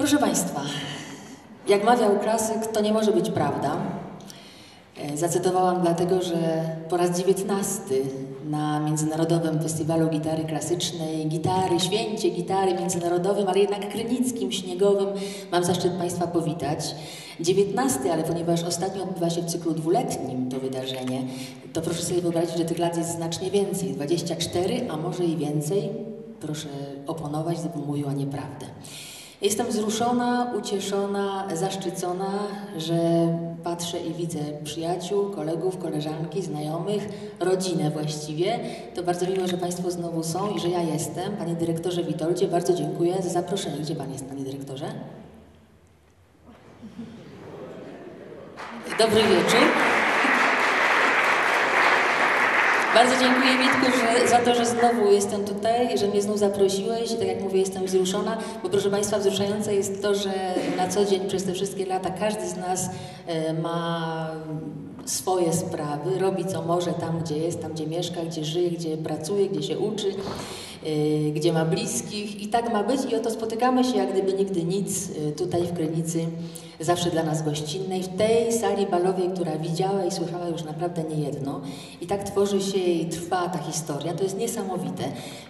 Proszę Państwa, jak mawiał klasyk, to nie może być prawda. E, zacytowałam dlatego, że po raz dziewiętnasty na Międzynarodowym Festiwalu Gitary Klasycznej, Gitary, Święcie Gitary Międzynarodowym, ale jednak krynickim, śniegowym, mam zaszczyt Państwa powitać. Dziewiętnasty, ale ponieważ ostatnio odbywa się w cyklu dwuletnim to wydarzenie, to proszę sobie wyobrazić, że tych lat jest znacznie więcej, 24, a może i więcej. Proszę oponować, gdybym mówiła nieprawdę. Jestem wzruszona, ucieszona, zaszczycona, że patrzę i widzę przyjaciół, kolegów, koleżanki, znajomych, rodzinę właściwie. To bardzo miło, że Państwo znowu są i że ja jestem. Panie dyrektorze Witoldzie, bardzo dziękuję za zaproszenie. Gdzie Pan jest, Panie dyrektorze? Dobry wieczór. Bardzo dziękuję Witku za to, że znowu jestem tutaj, że mnie znów zaprosiłeś. Tak jak mówię, jestem wzruszona, bo proszę Państwa, wzruszające jest to, że na co dzień przez te wszystkie lata każdy z nas e, ma swoje sprawy, robi co może tam, gdzie jest, tam, gdzie mieszka, gdzie żyje, gdzie pracuje, gdzie się uczy, e, gdzie ma bliskich i tak ma być i oto spotykamy się jak gdyby nigdy nic e, tutaj w Krynicy zawsze dla nas gościnnej, w tej sali balowej, która widziała i słyszała już naprawdę niejedno. I tak tworzy się i trwa ta historia. To jest niesamowite.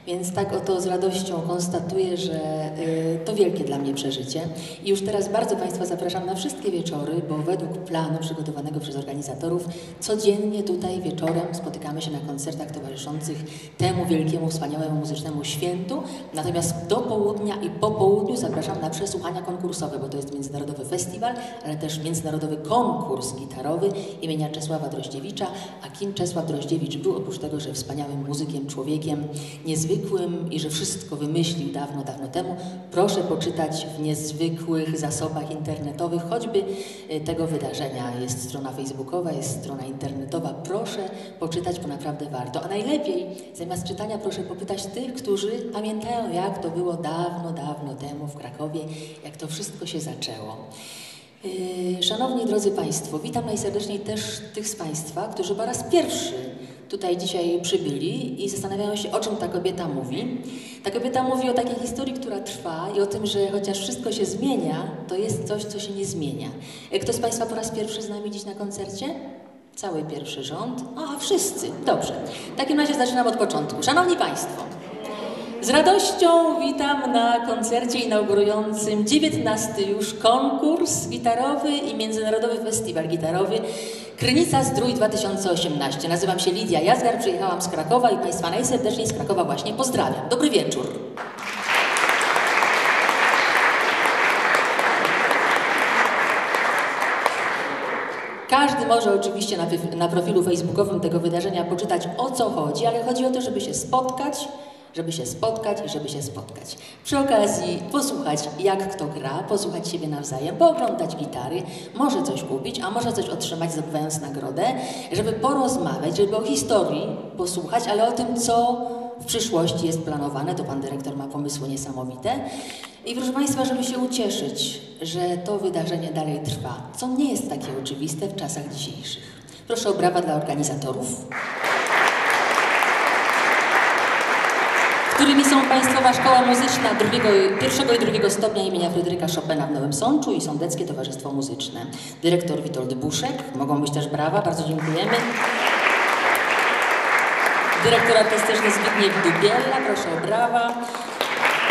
Więc tak oto z radością konstatuję, że y, to wielkie dla mnie przeżycie. I już teraz bardzo Państwa zapraszam na wszystkie wieczory, bo według planu przygotowanego przez organizatorów codziennie tutaj wieczorem spotykamy się na koncertach towarzyszących temu wielkiemu, wspaniałemu muzycznemu świętu. Natomiast do południa i po południu zapraszam na przesłuchania konkursowe, bo to jest Międzynarodowy Festiwal festiwal, ale też międzynarodowy konkurs gitarowy imienia Czesława Droździewicza, a kim Czesław Droździewicz był, oprócz tego, że wspaniałym muzykiem, człowiekiem niezwykłym i że wszystko wymyślił dawno, dawno temu, proszę poczytać w niezwykłych zasobach internetowych, choćby e, tego wydarzenia. Jest strona facebookowa, jest strona internetowa. Proszę poczytać, bo naprawdę warto. A najlepiej, zamiast czytania, proszę popytać tych, którzy pamiętają, jak to było dawno, dawno temu w Krakowie, jak to wszystko się zaczęło. Yy, szanowni drodzy Państwo, witam najserdeczniej też tych z Państwa, którzy po raz pierwszy tutaj dzisiaj przybyli i zastanawiają się, o czym ta kobieta mówi. Ta kobieta mówi o takiej historii, która trwa i o tym, że chociaż wszystko się zmienia, to jest coś, co się nie zmienia. Kto z Państwa po raz pierwszy z nami dziś na koncercie? Cały pierwszy rząd? A, wszyscy. Dobrze. W takim razie zaczynam od początku. Szanowni Państwo, z radością witam na koncercie inaugurującym 19 już konkurs gitarowy i Międzynarodowy Festiwal Gitarowy Krynica Zdrój 2018. Nazywam się Lidia Jazgar, przyjechałam z Krakowa i Państwa najserdeczniej z Krakowa właśnie pozdrawiam. Dobry wieczór. Każdy może oczywiście na, na profilu facebookowym tego wydarzenia poczytać o co chodzi, ale chodzi o to, żeby się spotkać, żeby się spotkać i żeby się spotkać. Przy okazji posłuchać, jak kto gra, posłuchać siebie nawzajem, pooglądać gitary, może coś kupić, a może coś otrzymać, zdobywając nagrodę, żeby porozmawiać, żeby o historii posłuchać, ale o tym, co w przyszłości jest planowane, to pan dyrektor ma pomysły niesamowite. I proszę Państwa, żeby się ucieszyć, że to wydarzenie dalej trwa, co nie jest takie oczywiste w czasach dzisiejszych. Proszę o brawa dla organizatorów. Którymi są Państwowa Szkoła Muzyczna drugiego, pierwszego i drugiego stopnia imienia Fryderyka Chopina w Nowym Sączu i Sądeckie Towarzystwo Muzyczne. Dyrektor Witold Buszek, mogą być też brawa, bardzo dziękujemy. Dyrektor artystyczny Zbigniew Dubiela, proszę o brawa.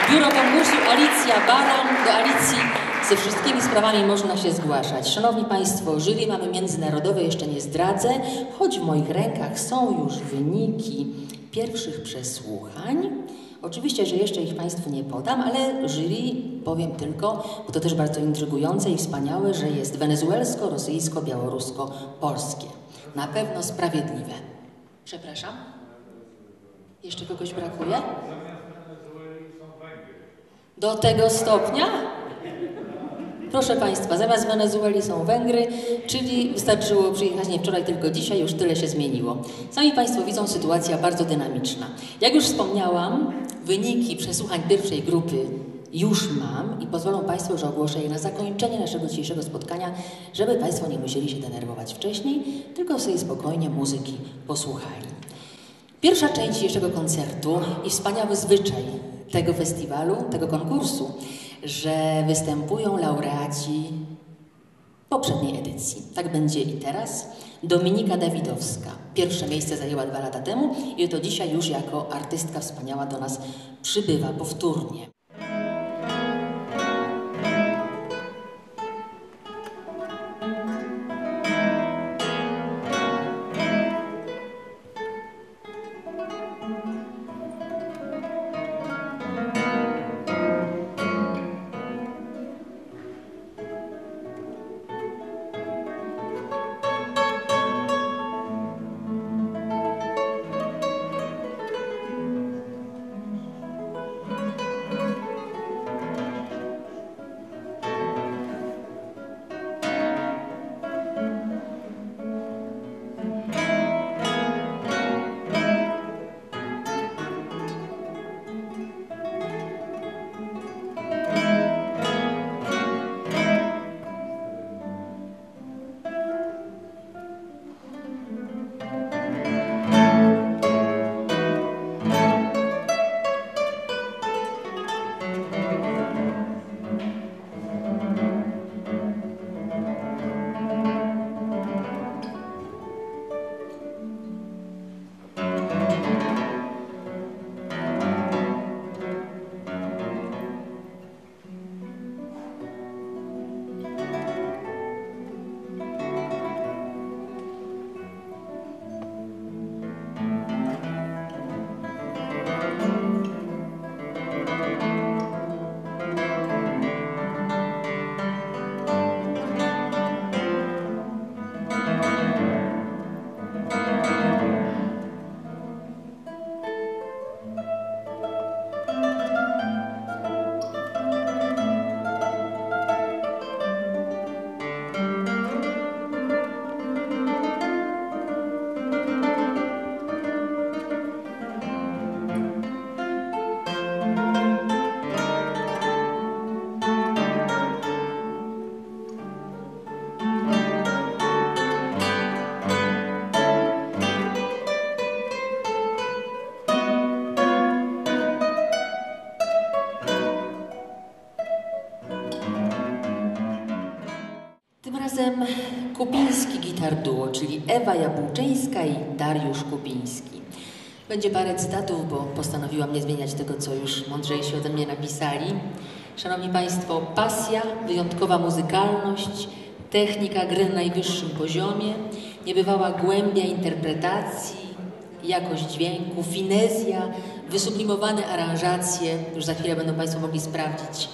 Biuro konkursu Alicja Baran, do Alicji ze wszystkimi sprawami można się zgłaszać. Szanowni Państwo, jury mamy międzynarodowe, jeszcze nie zdradzę, choć w moich rękach są już wyniki pierwszych przesłuchań. Oczywiście, że jeszcze ich Państwu nie podam, ale jury powiem tylko, bo to też bardzo intrygujące i wspaniałe, że jest wenezuelsko, rosyjsko, białorusko, polskie. Na pewno sprawiedliwe. Przepraszam? Jeszcze kogoś brakuje? Do tego stopnia? Proszę Państwa, zamiast Wenezueli są Węgry, czyli wystarczyło przyjechać nie wczoraj, tylko dzisiaj, już tyle się zmieniło. Sami Państwo widzą sytuacja bardzo dynamiczna. Jak już wspomniałam, wyniki przesłuchań pierwszej grupy już mam i pozwolą Państwo, że ogłoszę je na zakończenie naszego dzisiejszego spotkania, żeby Państwo nie musieli się denerwować wcześniej, tylko sobie spokojnie muzyki posłuchali. Pierwsza część dzisiejszego koncertu i wspaniały zwyczaj tego festiwalu, tego konkursu że występują laureaci poprzedniej edycji. Tak będzie i teraz. Dominika Dawidowska. Pierwsze miejsce zajęła dwa lata temu i to dzisiaj już jako artystka wspaniała do nas przybywa powtórnie. Kupiński Gitar Duo, czyli Ewa Jabłczyńska i Dariusz Kupiński. Będzie parę cytatów, bo postanowiłam nie zmieniać tego, co już mądrzejsi ode mnie napisali. Szanowni Państwo, pasja, wyjątkowa muzykalność, technika gry na najwyższym poziomie, niebywała głębia interpretacji, jakość dźwięku, finezja, wysublimowane aranżacje, już za chwilę będą Państwo mogli sprawdzić,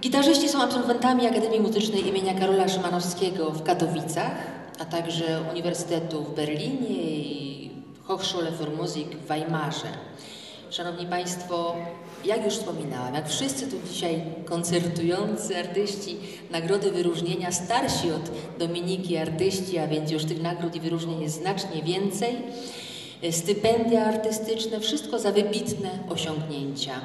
Gitarzyści są absolwentami Akademii Muzycznej imienia Karola Szymanowskiego w Katowicach, a także Uniwersytetu w Berlinie i Hochschule für Musik w Weimarze. Szanowni Państwo, jak już wspominałam, jak wszyscy tu dzisiaj koncertujący artyści, nagrody wyróżnienia, starsi od Dominiki artyści, a więc już tych nagród i wyróżnień jest znacznie więcej, stypendia artystyczne, wszystko za wybitne osiągnięcia.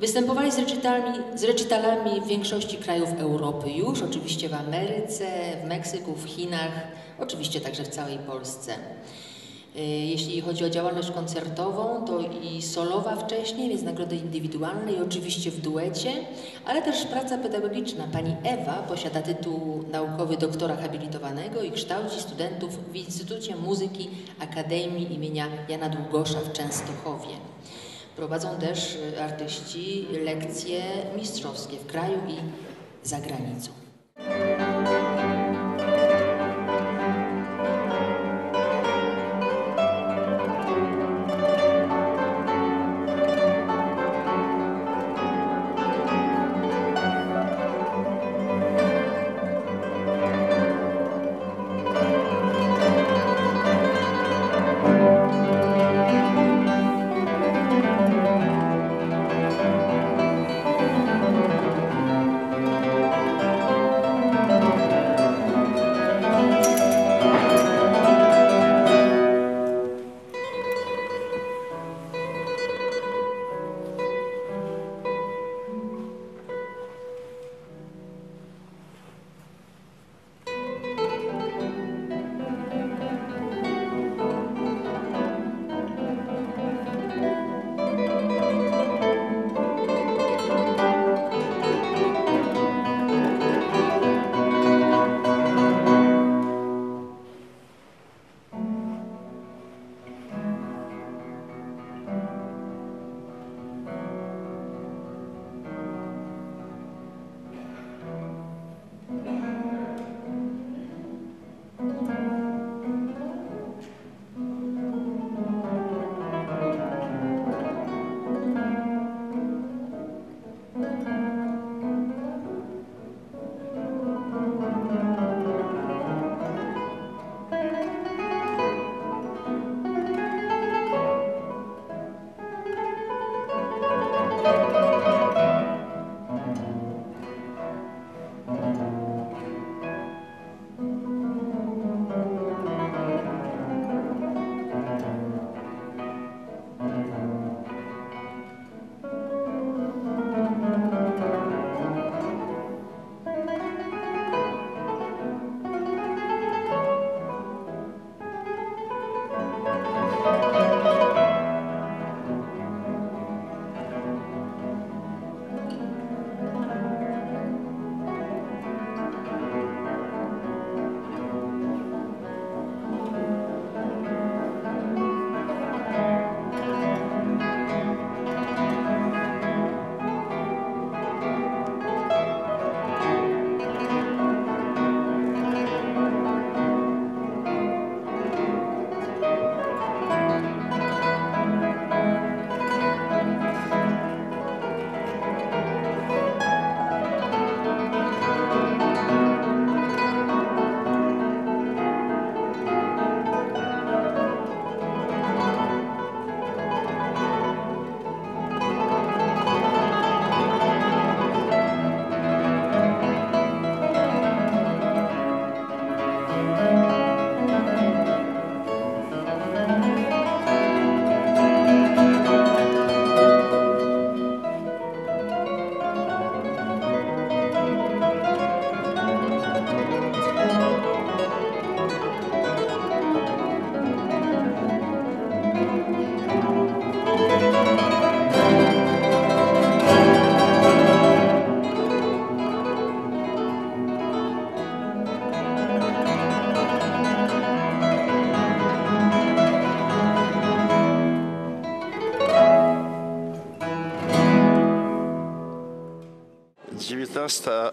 Występowali z recitalami, z recitalami w większości krajów Europy już, oczywiście w Ameryce, w Meksyku, w Chinach, oczywiście także w całej Polsce. Y, jeśli chodzi o działalność koncertową, to i solowa wcześniej, więc nagrody indywidualne i oczywiście w duecie, ale też praca pedagogiczna. Pani Ewa posiada tytuł naukowy doktora habilitowanego i kształci studentów w Instytucie Muzyki Akademii imienia Jana Długosza w Częstochowie. Prowadzą też y, artyści lekcje mistrzowskie w kraju i za granicą.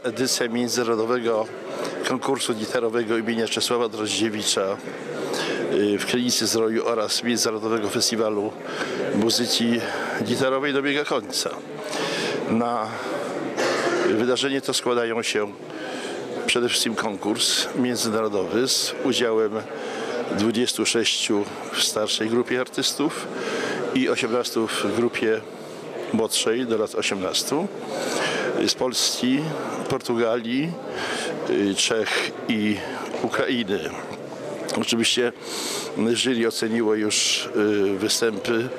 Edycja międzynarodowego konkursu gitarowego imienia Czesława Droździewicza y, w Krynicy Zdroju oraz Międzynarodowego Festiwalu Muzyki Gitarowej dobiega końca. Na wydarzenie to składają się przede wszystkim konkurs międzynarodowy z udziałem 26 w starszej grupie artystów i 18 w grupie młodszej do lat 18 z Polski, Portugalii, y, Czech i Ukrainy. Oczywiście jury oceniło już y, występy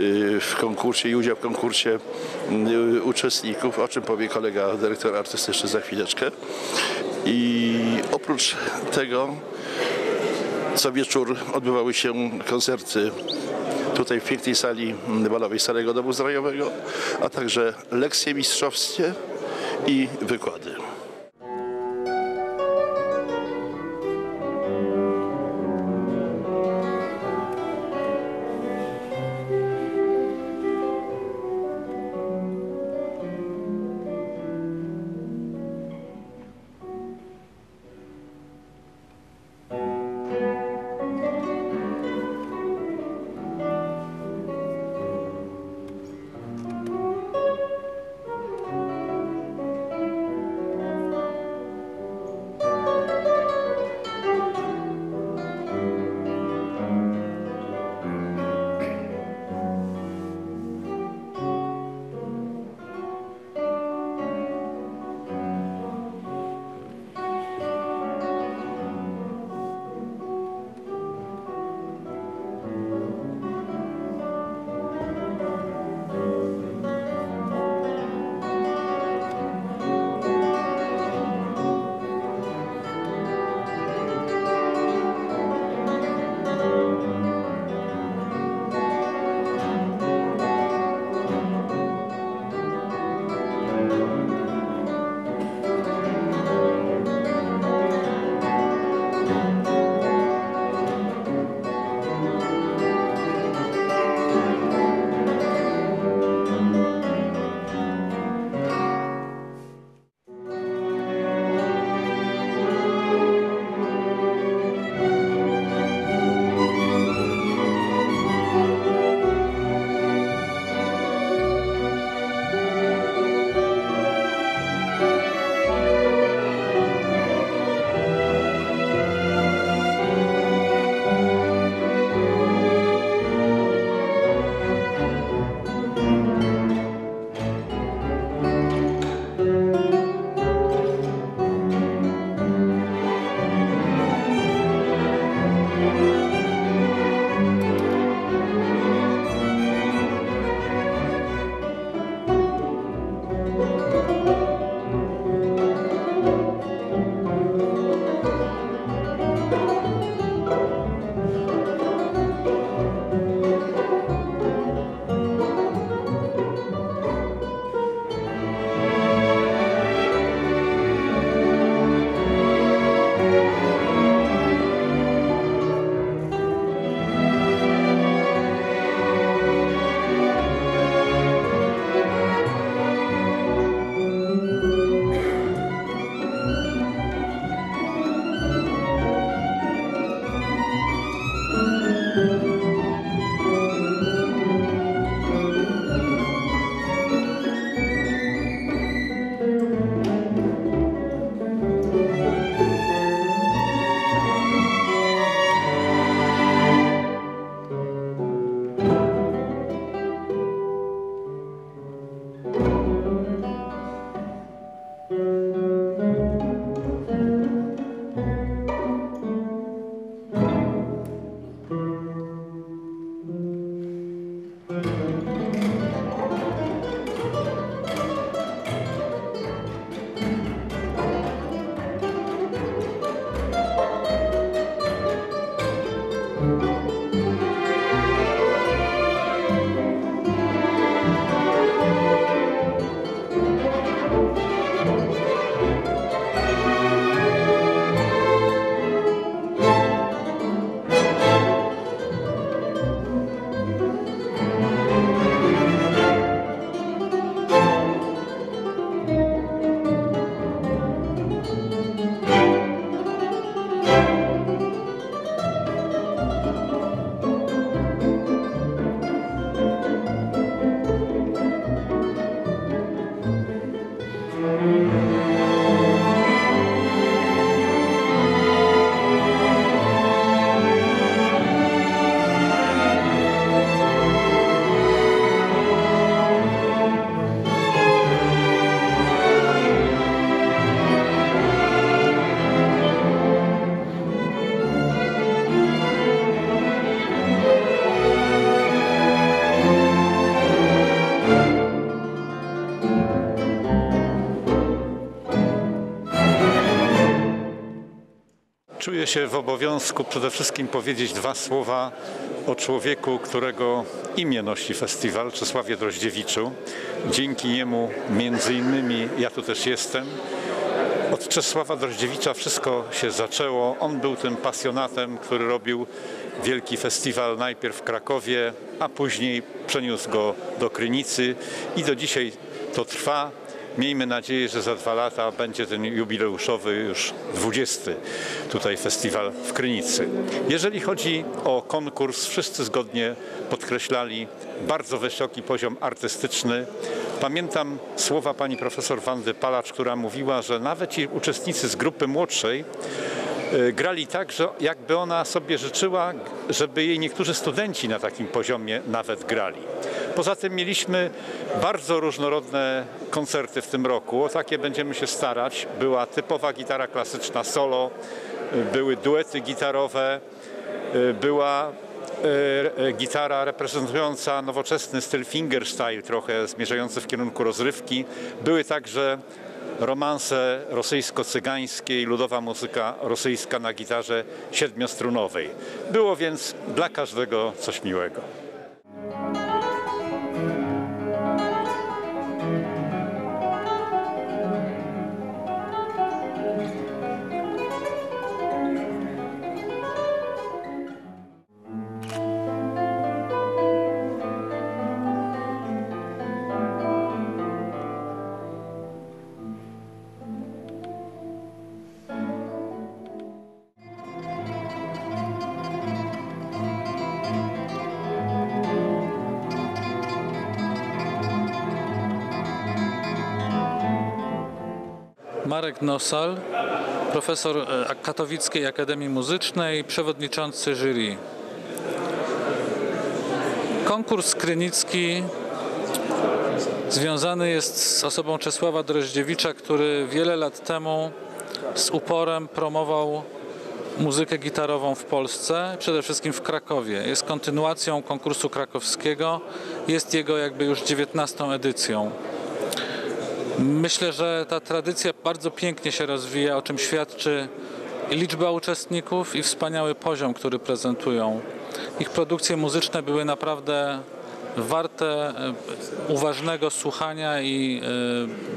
y, w konkursie i udział w konkursie uczestników, o czym powie kolega dyrektor artystyczny za chwileczkę. I oprócz tego co wieczór odbywały się koncerty tutaj w pięknej sali balowej Starego Domu Zdrojowego, a także lekcje mistrzowskie i wykłady. Się w obowiązku przede wszystkim powiedzieć dwa słowa o człowieku, którego imię nosi festiwal, Czesławie Droździewiczu. Dzięki niemu między innymi ja tu też jestem. Od Czesława Droździewicza wszystko się zaczęło. On był tym pasjonatem, który robił wielki festiwal najpierw w Krakowie, a później przeniósł go do Krynicy i do dzisiaj to trwa. Miejmy nadzieję, że za dwa lata będzie ten jubileuszowy już 20 tutaj festiwal w Krynicy. Jeżeli chodzi o konkurs, wszyscy zgodnie podkreślali bardzo wysoki poziom artystyczny. Pamiętam słowa pani profesor Wandy Palacz, która mówiła, że nawet ci uczestnicy z grupy młodszej y, grali tak, że jakby ona sobie życzyła, żeby jej niektórzy studenci na takim poziomie nawet grali. Poza tym mieliśmy bardzo różnorodne koncerty w tym roku. O takie będziemy się starać. Była typowa gitara klasyczna solo, były duety gitarowe, była e, e, gitara reprezentująca nowoczesny styl fingerstyle, trochę zmierzający w kierunku rozrywki. Były także romanse rosyjsko-cygańskie i ludowa muzyka rosyjska na gitarze siedmiostrunowej. Było więc dla każdego coś miłego. Marek Nosal, profesor e, Katowickiej Akademii Muzycznej, przewodniczący jury. Konkurs Krynicki związany jest z osobą Czesława Droździewicza, który wiele lat temu z uporem promował muzykę gitarową w Polsce, przede wszystkim w Krakowie. Jest kontynuacją konkursu krakowskiego, jest jego jakby już 19 edycją. Myślę, że ta tradycja bardzo pięknie się rozwija, o czym świadczy liczba uczestników i wspaniały poziom, który prezentują. Ich produkcje muzyczne były naprawdę warte e, uważnego słuchania i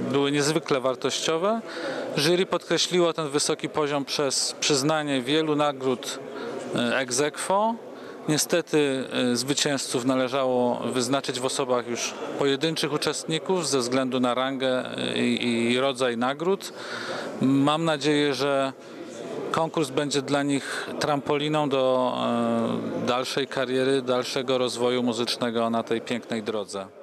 e, były niezwykle wartościowe. Jury podkreśliło ten wysoki poziom przez przyznanie wielu nagród e, ex aequo, Niestety e, zwycięzców należało wyznaczyć w osobach już pojedynczych uczestników ze względu na rangę e, i, rodzaj nagród. Mam nadzieję, że konkurs będzie dla nich trampoliną do e, dalszej kariery, dalszego rozwoju muzycznego na tej pięknej drodze.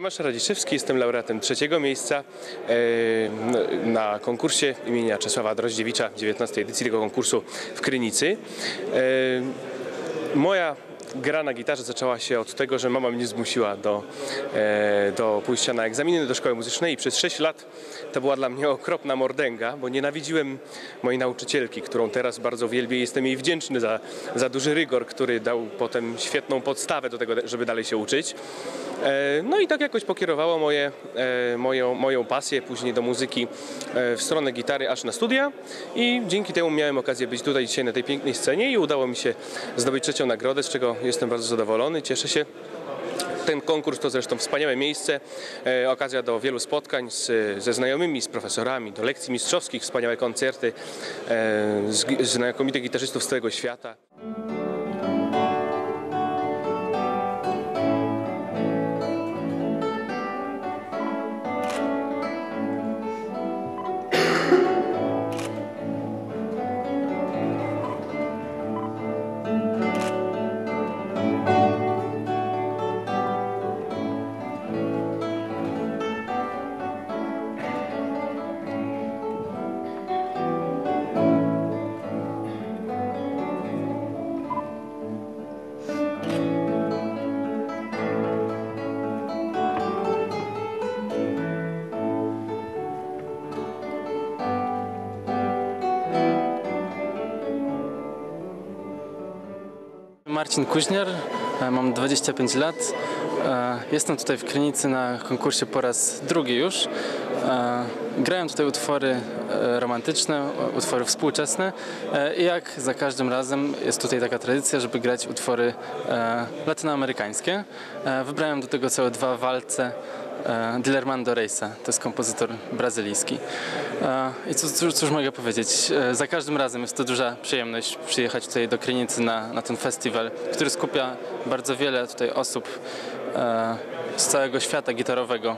Tomasz Radziszewski, jestem laureatem trzeciego miejsca e, na konkursie imienia Czesława Droździewicza, 19 edycji tego konkursu w Krynicy. E, moja gra na gitarze zaczęła się od tego, że mama mnie zmusiła do, e, do pójścia na egzaminy do szkoły muzycznej i przez 6 lat to była dla mnie okropna mordęga, bo nienawidziłem mojej nauczycielki, którą teraz bardzo wielbię i jestem jej wdzięczny za, za duży rygor, który dał potem świetną podstawę do tego, żeby dalej się uczyć. E, no i tak jakoś pokierowało moje, e, moją, moją pasję później do muzyki e, w stronę gitary aż na studia i dzięki temu miałem okazję być tutaj dzisiaj na tej pięknej scenie i udało mi się zdobyć trzecią nagrodę, z czego jestem bardzo zadowolony, cieszę się. Ten konkurs to zresztą wspaniałe miejsce, okazja do wielu spotkań z, ze znajomymi, z profesorami, do lekcji mistrzowskich, wspaniałe koncerty z, z znakomitych gitarzystów z całego świata. Marcin Kuźniar, e, mam 25 lat. E, Jestem tutaj w Krynicy na konkursie po raz drugi już. E, Grałem tutaj utwory romantyczne, utwory współczesne i jak za każdym razem jest tutaj taka tradycja, żeby grać utwory latynoamerykańskie. Wybrałem do tego całe dwa walce Dilermando Reisa, to jest kompozytor brazylijski. E, I cóż, cóż, mogę powiedzieć? E, Za każdym razem jest to duża przyjemność przyjechać tutaj do Krynicy na, na ten festiwal, który skupia bardzo wiele tutaj osób e, z całego świata gitarowego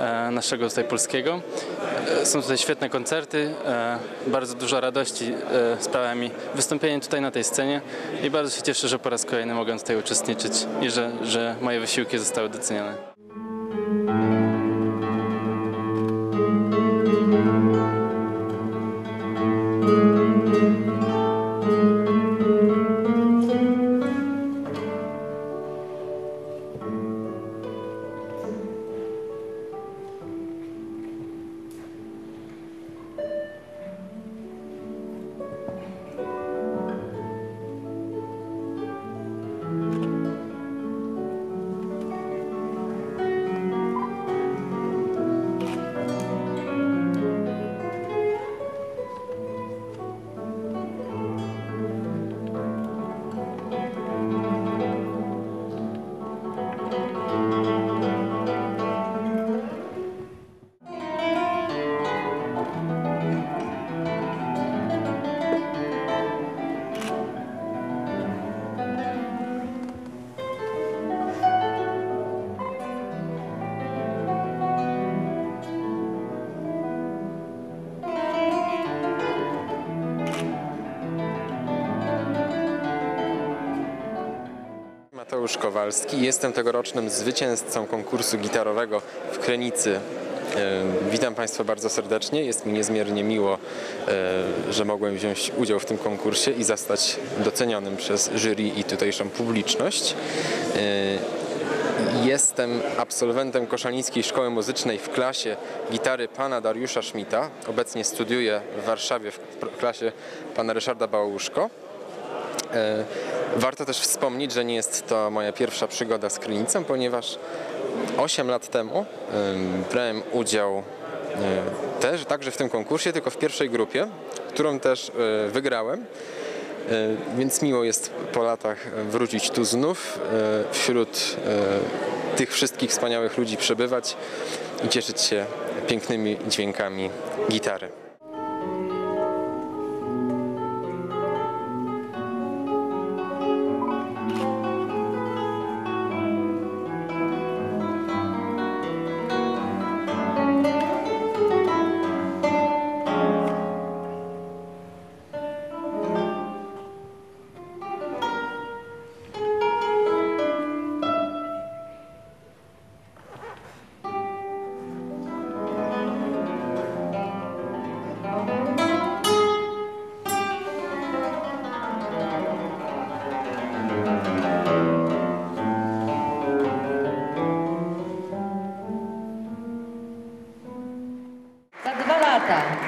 e, naszego tutaj polskiego. E, Są tutaj świetne koncerty, e, bardzo dużo radości e, sprawia mi wystąpienie tutaj na tej scenie i bardzo się cieszę, że po raz kolejny mogę tutaj uczestniczyć i że, że moje wysiłki zostały docenione. Mateusz Kowalski. Jestem tegorocznym zwycięzcą konkursu gitarowego w Krenicy. E, Witam Państwa bardzo serdecznie. Jest mi niezmiernie miło, e, że mogłem wziąć udział w tym konkursie i zostać docenionym przez jury i tutejszą publiczność. E, Jestem absolwentem Koszalińskiej Szkoły Muzycznej w klasie gitary pana Dariusza Szmita. Obecnie studiuję w Warszawie w klasie pana Ryszarda Bałuszko. Warto też wspomnieć, że nie jest to moja pierwsza przygoda z Krynicą, ponieważ 8 lat temu em, brałem udział e, też także w tym konkursie, tylko w pierwszej grupie, którą też e, wygrałem. E, Więc miło jest po latach wrócić tu znów, wśród tych wszystkich wspaniałych ludzi przebywać i cieszyć się pięknymi dźwiękami gitary.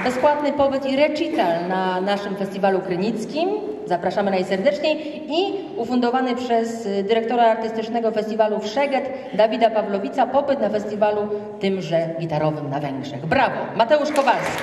Bezpłatny pobyt i recital na naszym festiwalu krynickim. Zapraszamy najserdeczniej i ufundowany przez dyrektora artystycznego festiwalu Wszeget Dawida Pawlowica pobyt na festiwalu tymże gitarowym na Węgrzech. Brawo! Mateusz Kowalski.